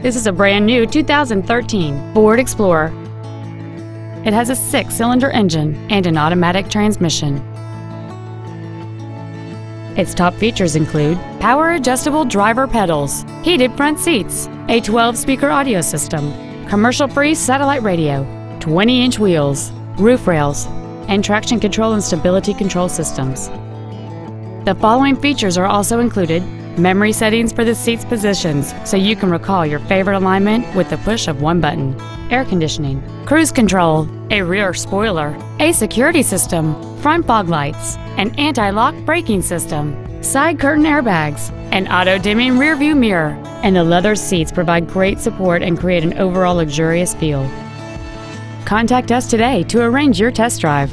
This is a brand new 2013 Ford Explorer. It has a six-cylinder engine and an automatic transmission. Its top features include power adjustable driver pedals, heated front seats, a 12-speaker audio system, commercial-free satellite radio, 20-inch wheels, roof rails, and traction control and stability control systems. The following features are also included memory settings for the seat's positions so you can recall your favorite alignment with the push of one button, air conditioning, cruise control, a rear spoiler, a security system, front fog lights, an anti-lock braking system, side curtain airbags, an auto-dimming rearview mirror, and the leather seats provide great support and create an overall luxurious feel. Contact us today to arrange your test drive.